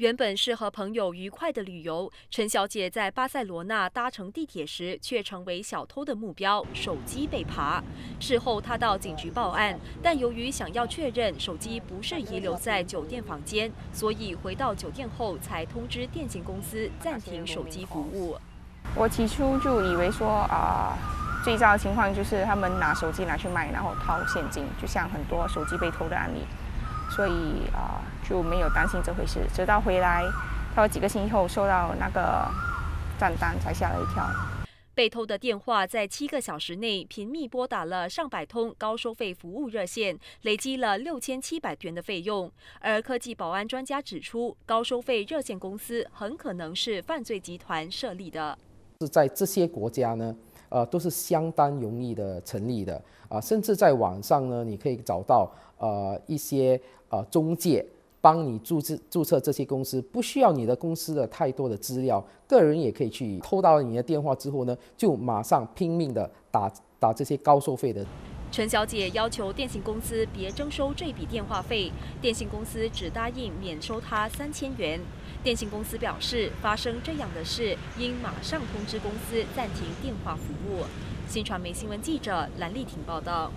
原本是和朋友愉快的旅游，陈小姐在巴塞罗那搭乘地铁时，却成为小偷的目标，手机被扒。事后她到警局报案，但由于想要确认手机不是遗留在酒店房间，所以回到酒店后才通知电信公司暂停手机服务。我起初就以为说啊，最糟的情况就是他们拿手机拿去卖，然后掏现金，就像很多手机被偷的案例。所以啊，就没有担心这回事。直到回来，他几个星期后收到那个账单，才吓了一跳。被偷的电话在七个小时内频密拨打了上百通高收费服务热线，累积了六千七百元的费用。而科技保安专家指出，高收费热线公司很可能是犯罪集团设立的。是在这些国家呢，呃，都是相当容易的成立的啊，甚至在网上呢，你可以找到呃一些。呃，中介帮你注册注册这些公司，不需要你的公司的太多的资料，个人也可以去偷到你的电话之后呢，就马上拼命的打打这些高收费的。陈小姐要求电信公司别征收这笔电话费，电信公司只答应免收她三千元。电信公司表示，发生这样的事，应马上通知公司暂停电话服务。新传媒新闻记者兰丽婷报道。